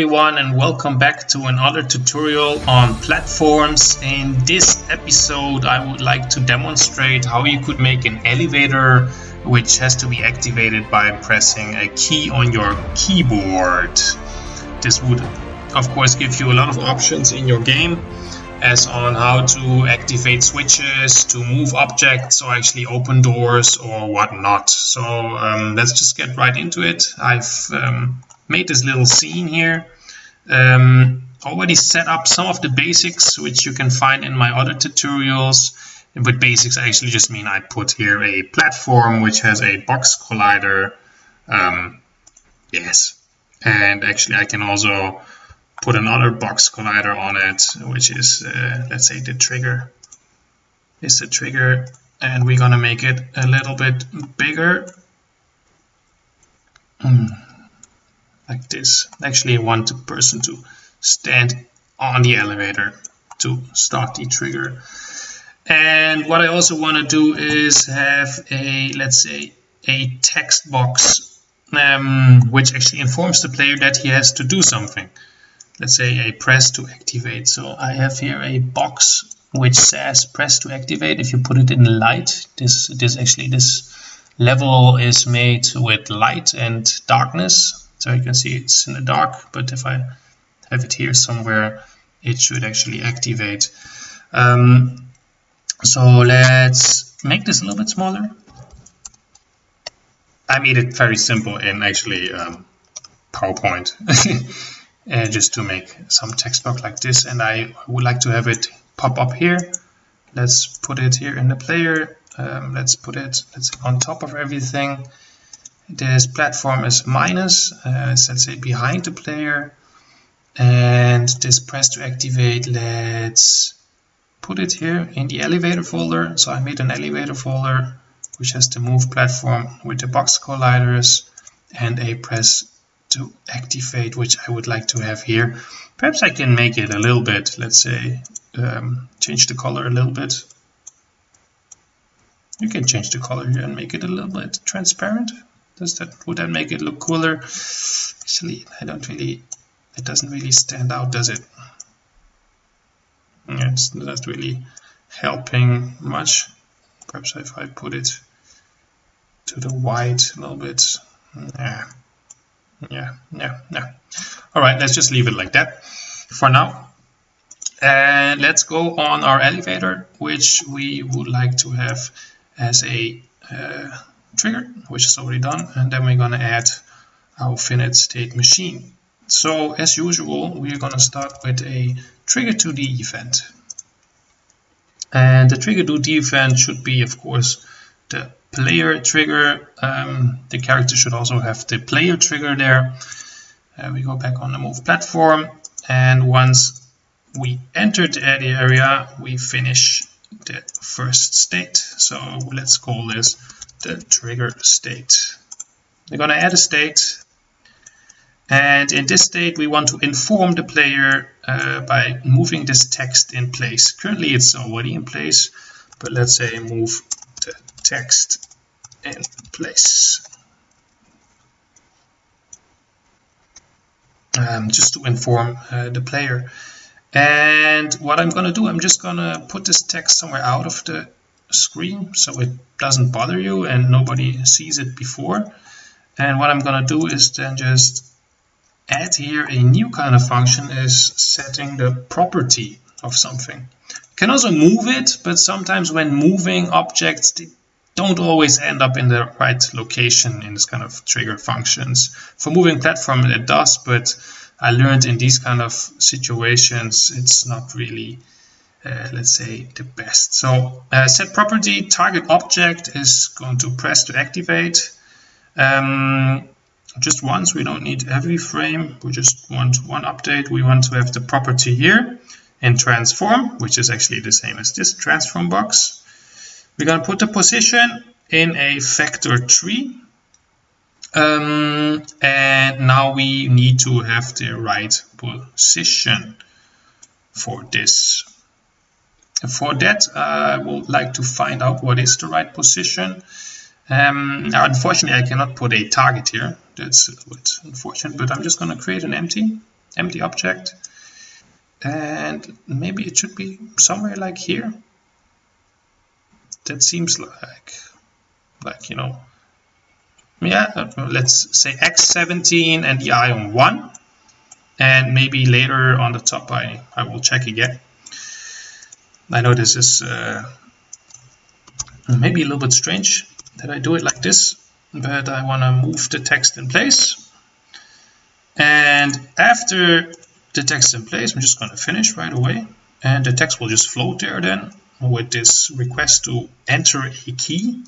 everyone and welcome back to another tutorial on platformers. In this episode I would like to demonstrate how you could make an elevator which has to be activated by pressing a key on your keyboard. This would of course give you a lot of options in your game as on how to activate switches, to move objects or actually open doors or whatnot. So um, let's just get right into it. I've um, made this little scene here. Um, already set up some of the basics which you can find in my other tutorials. With basics I actually just mean I put here a platform which has a box collider. Um, yes, and actually I can also put another box collider on it, which is, uh, let's say, the trigger. Is the trigger, and we're gonna make it a little bit bigger. Mm like this. Actually, I want the person to stand on the elevator to start the trigger. And what I also want to do is have a, let's say, a text box um, which actually informs the player that he has to do something. Let's say a press to activate. So I have here a box which says press to activate. If you put it in light, this this actually this level is made with light and darkness. So you can see it's in the dark, but if I have it here somewhere, it should actually activate. Um, so let's make this a little bit smaller. I made it very simple in actually um, PowerPoint, uh, just to make some text box like this. And I would like to have it pop up here. Let's put it here in the player. Um, let's put it let's on top of everything this platform is minus, uh, so let's say behind the player. And this press to activate, let's put it here in the elevator folder. So I made an elevator folder which has the move platform with the box colliders and a press to activate, which I would like to have here. Perhaps I can make it a little bit, let's say, um, change the color a little bit. You can change the color here and make it a little bit transparent. Does that would that make it look cooler? Actually, I don't really. It doesn't really stand out, does it? Yeah, it's not really helping much. Perhaps if I put it to the white a little bit. Yeah, yeah, yeah, yeah. All right, let's just leave it like that for now. And let's go on our elevator, which we would like to have as a uh, trigger, which is already done, and then we're going to add our finite state machine. So as usual, we're going to start with a trigger to the event. And the trigger to the event should be, of course, the player trigger. Um, the character should also have the player trigger there. Uh, we go back on the move platform, and once we enter the area, we finish the first state. So let's call this the trigger state. We're going to add a state and in this state we want to inform the player uh, by moving this text in place. Currently it's already in place but let's say move the text in place. Um, just to inform uh, the player. And what I'm going to do, I'm just going to put this text somewhere out of the screen so it doesn't bother you and nobody sees it before. And what I'm going to do is then just add here a new kind of function is setting the property of something. You can also move it, but sometimes when moving objects, they don't always end up in the right location in this kind of trigger functions. For moving platform it does, but I learned in these kind of situations it's not really uh, let's say the best. So uh, set property target object is going to press to activate. Um, just once, we don't need every frame. We just want one update. We want to have the property here in transform, which is actually the same as this transform box. We're going to put the position in a vector tree. Um, and now we need to have the right position for this for that, I would like to find out what is the right position. Um, unfortunately, I cannot put a target here. That's a bit unfortunate, but I'm just going to create an empty empty object and maybe it should be somewhere like here that seems like like you know yeah let's say x17 and the I on 1 and maybe later on the top I, I will check again I know this is uh, maybe a little bit strange that I do it like this but I want to move the text in place. And after the text in place I'm just going to finish right away and the text will just float there then with this request to enter a key.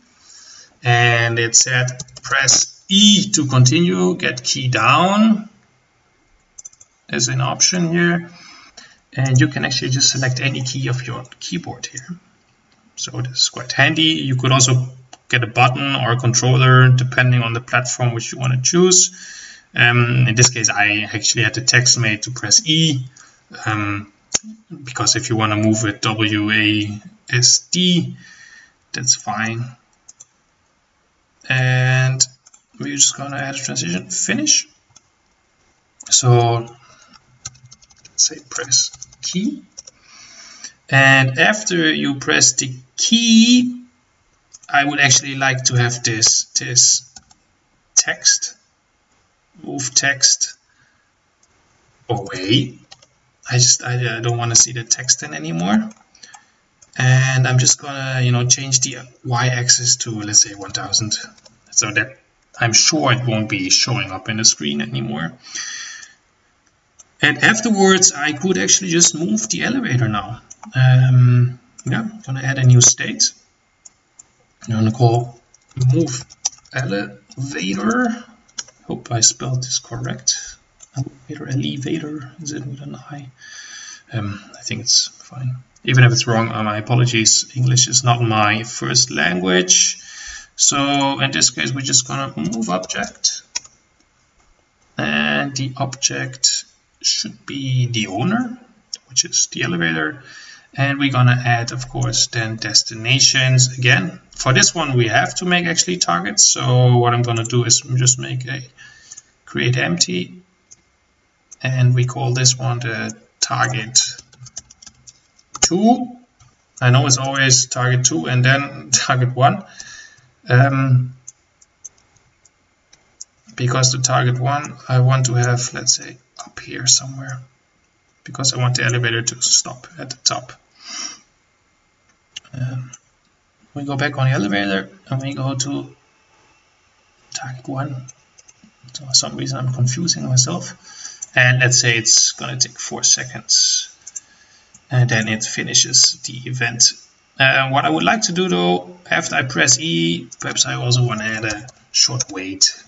And it said press E to continue get key down. As an option here and you can actually just select any key of your keyboard here. So this is quite handy. You could also get a button or a controller depending on the platform which you want to choose. Um, in this case I actually had the text made to press E um, because if you want to move it WASD that's fine. And we're just gonna add a transition finish. So let's say press key. And after you press the key I would actually like to have this this text move text away. I just I, I don't want to see the text in anymore. And I'm just gonna you know change the y-axis to let's say 1000 so that I'm sure it won't be showing up in the screen anymore and afterwards I could actually just move the elevator now. Um, yeah I'm gonna add a new state. I'm gonna call move elevator. Hope I spelled this correct. Elevator elevator is it with an I? Um, I think it's fine. Even if it's wrong uh, my apologies. English is not my first language. So in this case we're just gonna move object. And the object should be the owner which is the elevator. And we're gonna add of course then destinations again. For this one we have to make actually targets. So what I'm gonna do is just make a create empty. And we call this one the target 2 I know it's always target 2 and then target 1 um, because the target 1 I want to have let's say up here somewhere because I want the elevator to stop at the top. Um, we go back on the elevator and we go to target 1 so for some reason I'm confusing myself. And let's say it's gonna take four seconds and then it finishes the event. Uh, what I would like to do though after I press E perhaps I also want to add a short wait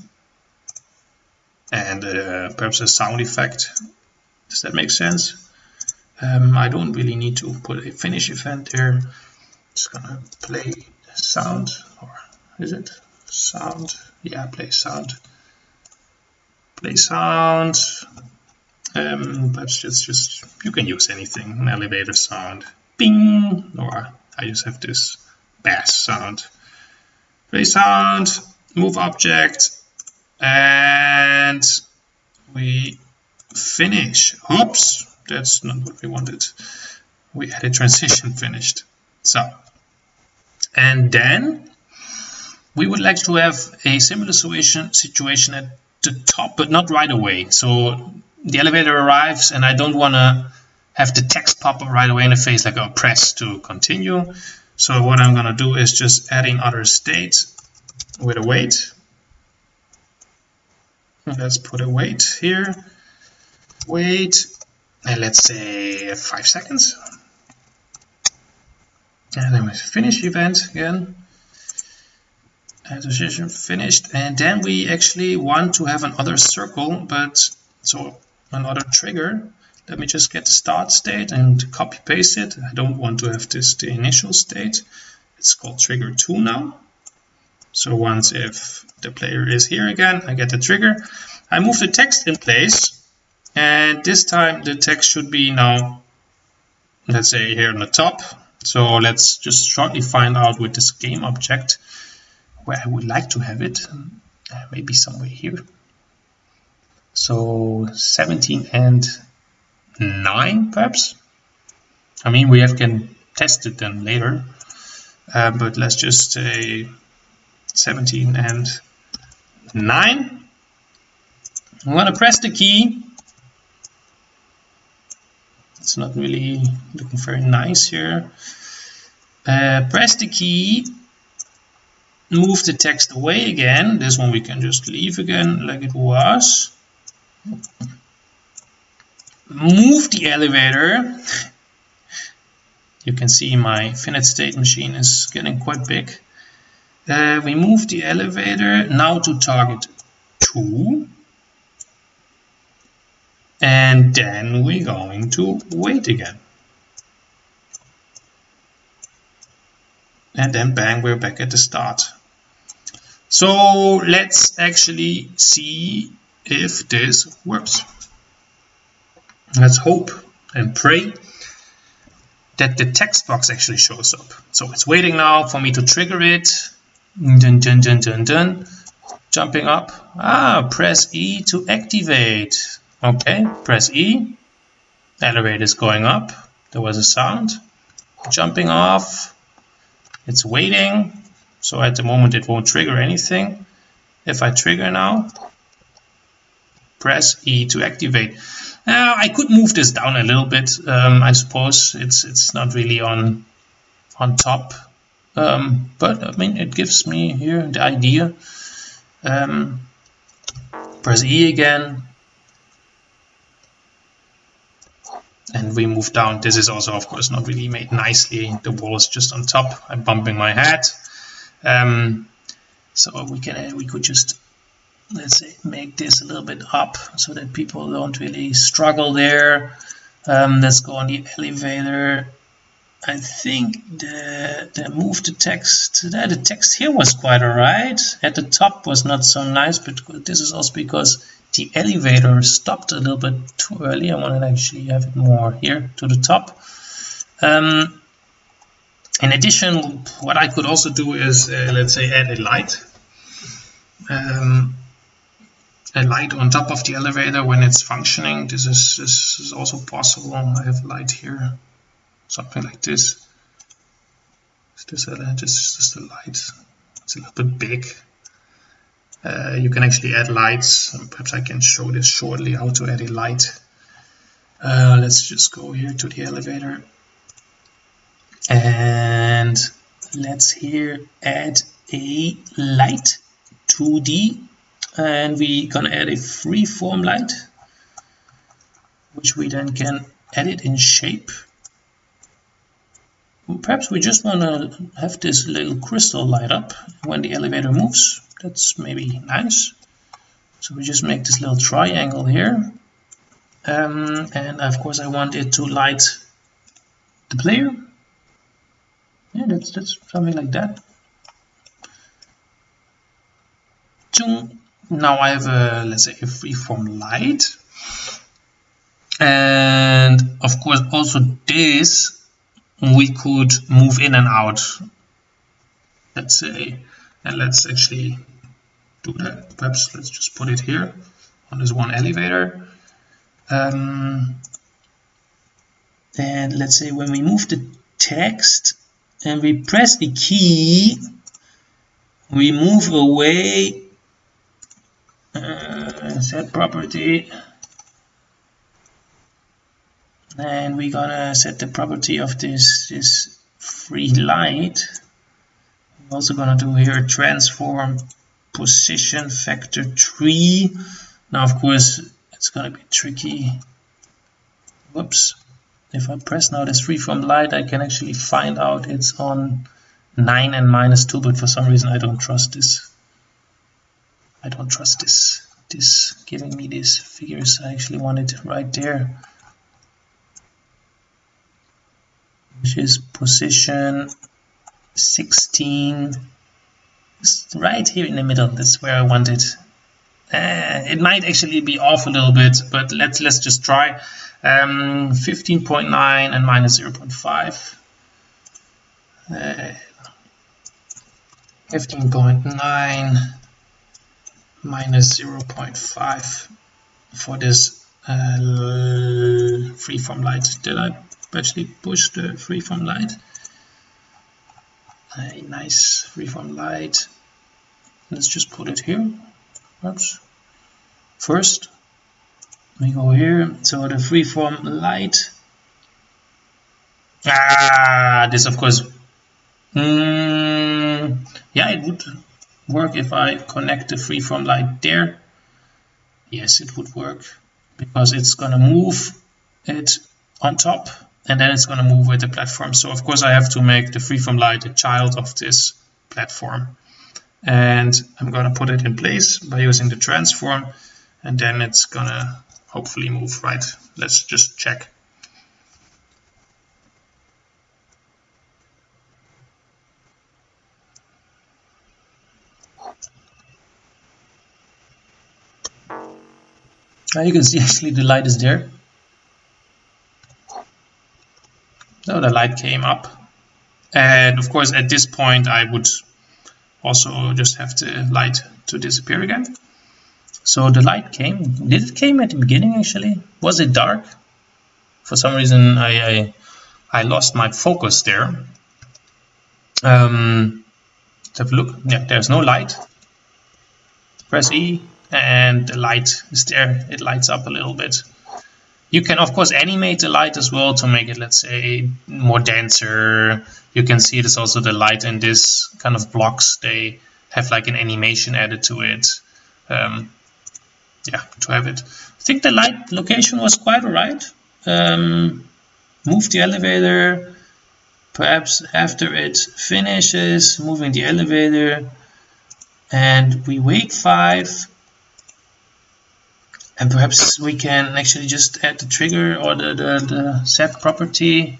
and uh, perhaps a sound effect. Does that make sense? Um, I don't really need to put a finish event there just gonna play sound or is it sound? Yeah play sound. Play sound. Um, perhaps just just you can use anything an elevator sound. Bing! Or I just have this bass sound. Play sound. Move object and we finish. Oops that's not what we wanted. We had a transition finished. So and then we would like to have a similar situation situation at the top but not right away. So the elevator arrives and I don't want to have the text pop up right away in the face like a press to continue. So what I'm gonna do is just adding other states with a wait let's put a wait here. Wait and let's say five seconds. And then we finish event again. Transition finished and then we actually want to have another circle but so another trigger. Let me just get the start state and copy paste it. I don't want to have this the initial state. It's called trigger 2 now so once if the player is here again I get the trigger. I move the text in place and this time the text should be now let's say here on the top. So let's just shortly find out with this game object where I would like to have it. Maybe somewhere here. So 17 and 9 perhaps. I mean, we have can test it then later, uh, but let's just say 17 and 9. I'm going to press the key. It's not really looking very nice here. Uh, press the key, move the text away again. This one we can just leave again like it was. Move the elevator. You can see my finite state machine is getting quite big. Uh, we move the elevator now to target 2 and then we're going to wait again. And then bang we're back at the start. So let's actually see if this works. Let's hope and pray that the text box actually shows up. So it's waiting now for me to trigger it dun dun dun dun dun. Jumping up. Ah press E to activate. Okay press E. Elevator is going up. There was a sound. Jumping off. It's waiting. So at the moment it won't trigger anything. If I trigger now press E to activate. Now I could move this down a little bit. Um, I suppose it's it's not really on on top um, but I mean it gives me here the idea. Um, press E again. And we move down. This is also of course not really made nicely. The wall is just on top. I'm bumping my head. Um, so we can we could just let's say make this a little bit up so that people don't really struggle there. Um, let's go on the elevator I think the, the move the text the, the text here was quite alright. At the top was not so nice but this is also because the elevator stopped a little bit too early. I wanted to actually have it more here to the top. Um, in addition what I could also do is uh, let's say add a light. Um, a light on top of the elevator when it's functioning. This is, this is also possible. I have light here something like this. Is this a, just, just a light? It's a little bit big. Uh, you can actually add lights. Perhaps I can show this shortly how to add a light. Uh, let's just go here to the elevator and let's here add a light 2D and we're gonna add a freeform light which we then can edit in shape Perhaps we just want to have this little crystal light up when the elevator moves. That's maybe nice. So we just make this little triangle here. Um, and of course I want it to light the player. Yeah, that's, that's something like that. Now I have a, let's say, a freeform light. And of course also this we could move in and out let's say. And let's actually do that. Perhaps let's just put it here on this one elevator. Um, and let's say when we move the text and we press the key we move away uh, set property and we're gonna set the property of this this free light. I'm also gonna do here transform position vector 3 now of course it's gonna be tricky. Whoops. If I press now this freeform light I can actually find out it's on 9 and minus 2 but for some reason I don't trust this. I don't trust this this giving me these figures I actually want it right there which is position 16 right here in the middle. That's where I want it uh, it might actually be off a little bit but let's let's just try. Um, 15.9 and minus 0.5 uh, 15.9 minus 0.5 for this uh, freeform light. Did I actually push the freeform light? A nice freeform light. Let's just put it here. Oops. First, we go here. So the freeform light. Ah, this of course. Mm, yeah, it would work if I connect the freeform light there. Yes, it would work because it's gonna move it on top and then it's gonna move with the platform. So of course I have to make the freeform light a child of this platform. And I'm gonna put it in place by using the transform and then it's gonna hopefully move right. Let's just check. Now you can see actually the light is there. So the light came up. And of course at this point I would also just have the light to disappear again. So the light came. Did it came at the beginning actually? Was it dark? For some reason I I, I lost my focus there. Um, let's have a look. Yeah, there's no light. Press E and the light is there. It lights up a little bit. You can of course animate the light as well to make it, let's say, more denser. You can see this also the light in this kind of blocks. They have like an animation added to it. Um, yeah, to have it. I think the light location was quite alright. Um, move the elevator. Perhaps after it finishes, moving the elevator. And we wait 5 and perhaps we can actually just add the trigger or the, the, the set property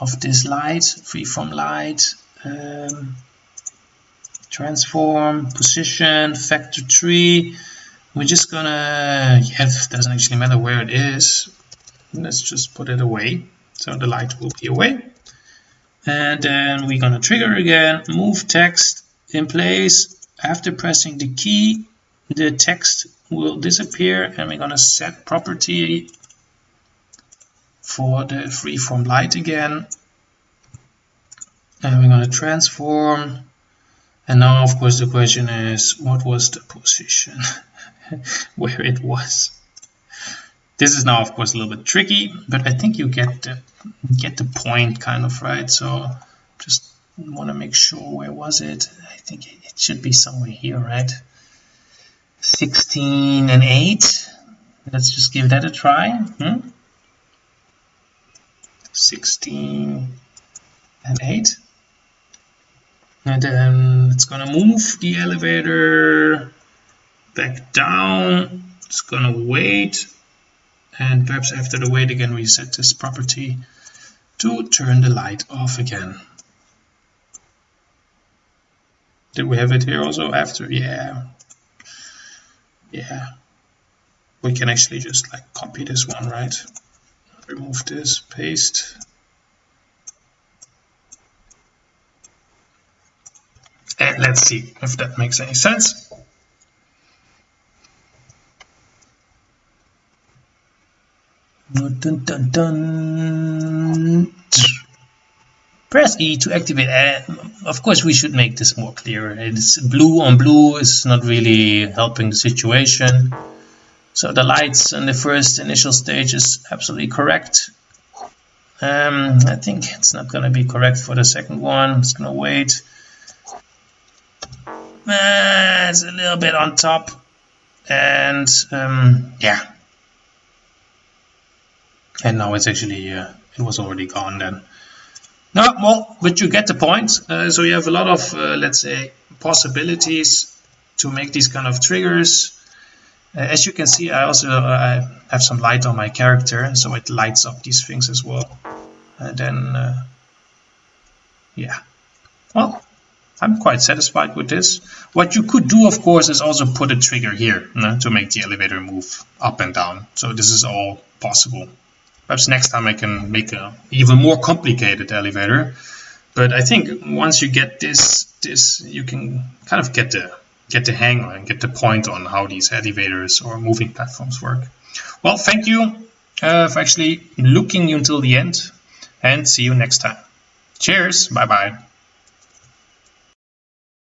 of this light, freeform light, um, transform, position, vector tree. We're just gonna, yeah, it doesn't actually matter where it is. Let's just put it away. So the light will be away. And then we're gonna trigger again, move text in place. After pressing the key, the text will disappear and we're going to set property for the freeform light again. And we're going to transform. And now of course the question is what was the position? Where it was. This is now of course a little bit tricky but I think you get the get the point kind of right? So just want to make sure where was it? I think it should be somewhere here right 16 and 8. Let's just give that a try. Hmm? 16 and 8. And then it's going to move the elevator back down. It's going to wait. And perhaps after the wait again, we set this property to turn the light off again. Did we have it here also after? Yeah, yeah. We can actually just like copy this one right? Remove this paste. And let's see if that makes any sense. Dun, dun, dun. Press E to activate. Uh, of course, we should make this more clear. It's blue on blue is not really helping the situation. So the lights in the first initial stage is absolutely correct. Um, I think it's not going to be correct for the second one. It's going to wait. Uh, it's a little bit on top. And um, yeah. And now it's actually, uh, it was already gone then. No, well, but you get the point. Uh, so you have a lot of, uh, let's say, possibilities to make these kind of triggers. Uh, as you can see, I also uh, have some light on my character, so it lights up these things as well. And then, uh, yeah, well, I'm quite satisfied with this. What you could do, of course, is also put a trigger here to make the elevator move up and down. So this is all possible. Perhaps next time I can make an even more complicated elevator. But I think once you get this, this you can kind of get the, get the hang and get the point on how these elevators or moving platforms work. Well, thank you uh, for actually looking until the end and see you next time. Cheers. Bye bye.